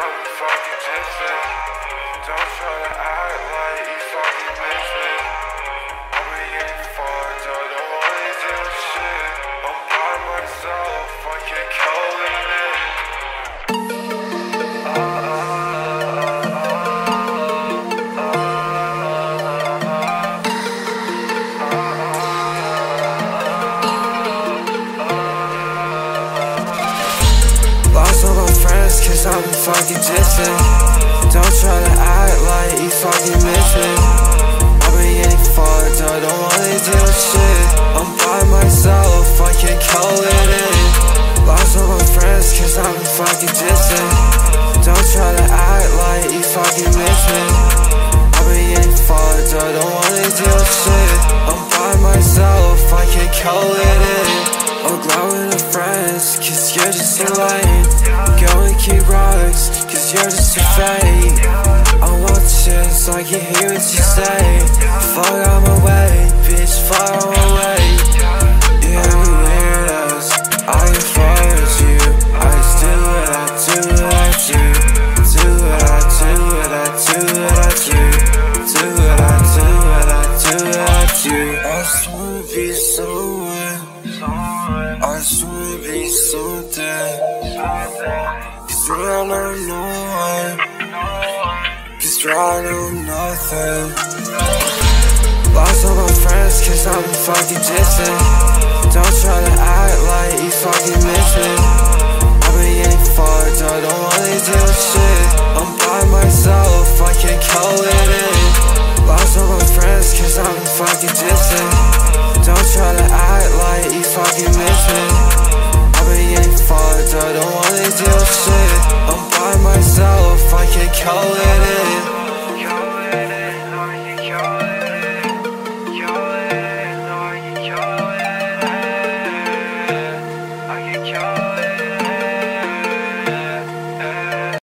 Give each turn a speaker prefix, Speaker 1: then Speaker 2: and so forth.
Speaker 1: Don't try to friends cause been fucking distant Don't try to act like you fucking miss me I've been getting fucked, I don't wanna deal with shit. I'm by myself, I can't call it in. Lost all my friends cause been fucking distant Don't try to act like you fucking miss me I've been getting fucked, I don't wanna deal with shit. I'm by myself, I can't call it in you're just too lame Go and keep rocks, cause you're just too fake I want chance, I can hear what you say. Fuck out my way, bitch, fuck out my way Yeah, we weirdos, I can force you. I just do what I do, what I do Do what I do, what I do, what I do Do what I do, what I do, what I do I just wanna be somewhere. I just wanna be something Cause right now I'm no one. Cause now I'm nothing. Lost all my friends cause I've been fucking distant. Don't try to act like you fucking miss me I've been getting fucked, I don't wanna deal shit. I'm by myself, I can't call it. in I'm by myself, I can't call it in.